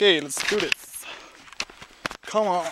Okay, let's do this. Come on.